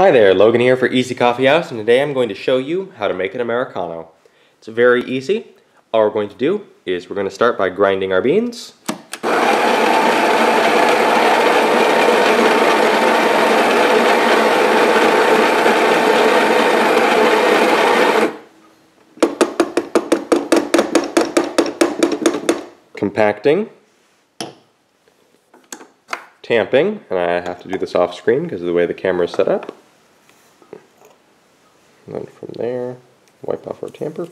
Hi there, Logan here for Easy Coffee House, and today I'm going to show you how to make an Americano. It's very easy. All we're going to do is we're going to start by grinding our beans. Compacting tamping, and I have to do this off screen because of the way the camera is set up. And then from there, wipe off our tamper.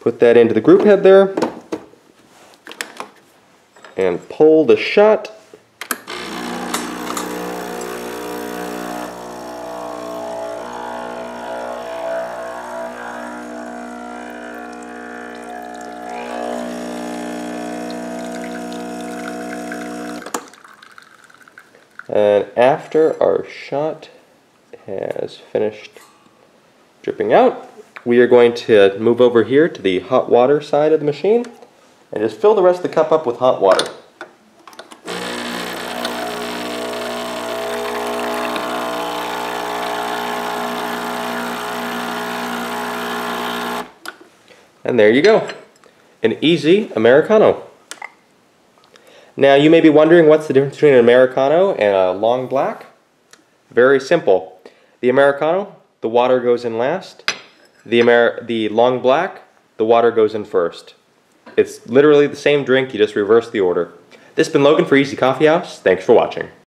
Put that into the group head there. And pull the shut. And after our shot has finished dripping out, we are going to move over here to the hot water side of the machine and just fill the rest of the cup up with hot water. And there you go. An easy Americano. Now you may be wondering what's the difference between an Americano and a long black? Very simple. The Americano, the water goes in last. The, Amer the long black, the water goes in first. It's literally the same drink, you just reverse the order. This has been Logan for Easy Coffee House. Thanks for watching.